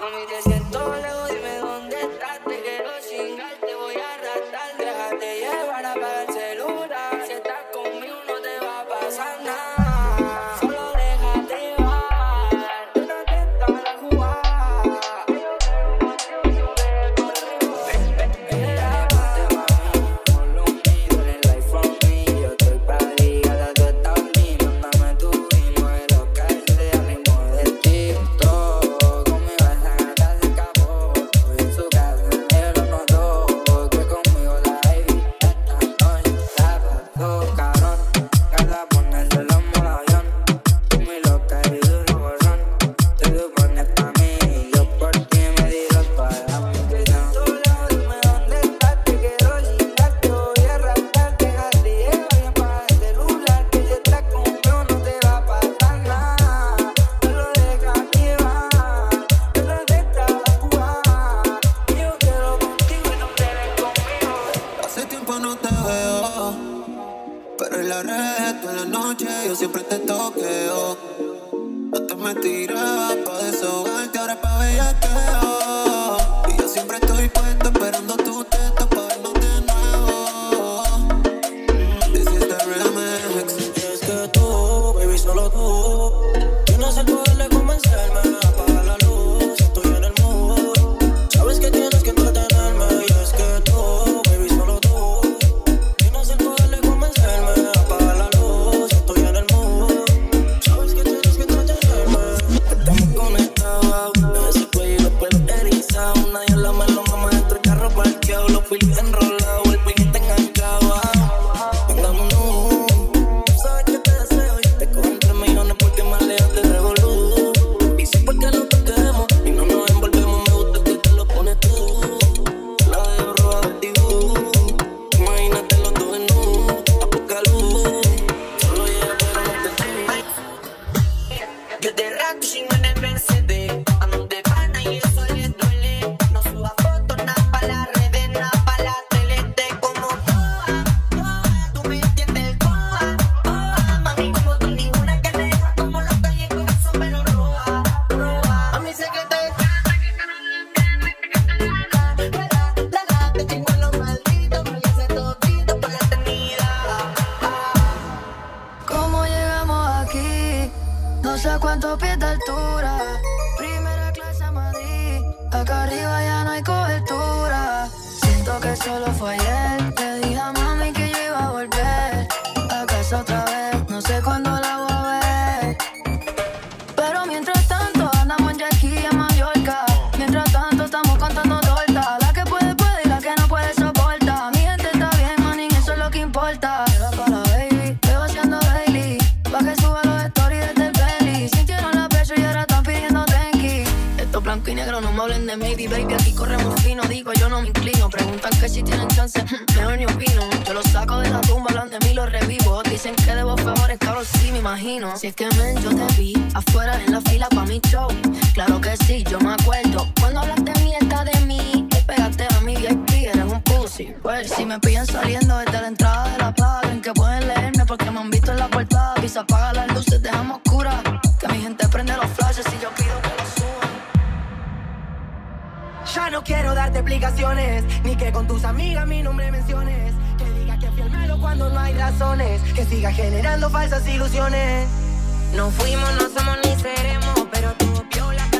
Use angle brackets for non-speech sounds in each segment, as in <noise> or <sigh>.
Mami, te siento lejos, dime dónde las redes, tú en la noche yo siempre te toqueo. Antes me tiraba pa' desahogarte, ahora pa' bellaqueo. Più del ratto ci cobertura. Siento que solo fue ayer. donde maybe, baby, aquí corremos fino. Digo, yo no me inclino. Preguntan que si tienen chance, <clears throat> mejor ni opino. Yo los saco de la tumba, hablan de mí, los revivo. Dicen que debo favores, cabrón, sí, me imagino. Si es que, men, yo te vi afuera en la fila pa' mi show. Claro que sí, yo me acuerdo. Cuando hablaste hablas de mí, está de mí. Y pégate a eres un pussy. Pues si me pillan saliendo desde la entrada de la plaga, en que pueden leerme porque me han visto en la portada. Pisa, apaga las luces, dejamos No quiero darte explicaciones, ni que con tus amigas mi nombre menciones. Que digas que fui el malo cuando no hay razones, que sigas generando falsas ilusiones. No fuimos, no somos ni seremos, pero tú violas.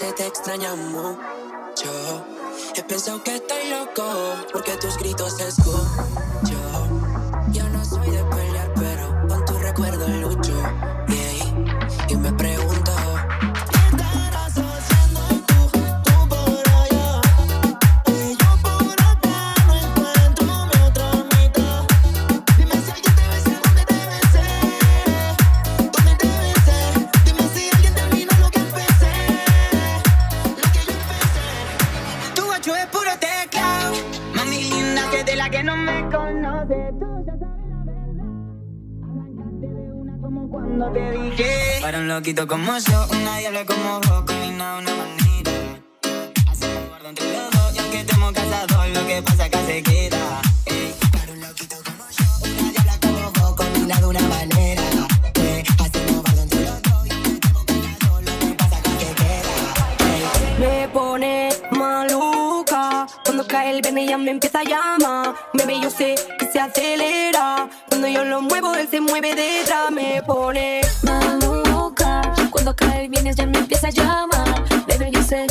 se te extraña mucho. He pensado que estoy loco porque tus gritos escucho. Que que no me conoce. Tú ya sabes la verdad. Arrancaste de una como cuando te dije. Para un loquito como yo, una diabla como vos, combina una manera. Hacemos guardo entre los dos, y aunque estemos casados, lo que pasa acá se queda. Ey. El viernes ya me empieza a llamar. Bebé yo sé que se acelera. Cuando yo lo muevo él se mueve detrás Me pone maluca. Cuando cae el viernes ya me empieza a llamar. Bebé yo sé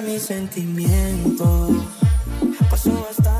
mis sentimientos. Pasó hasta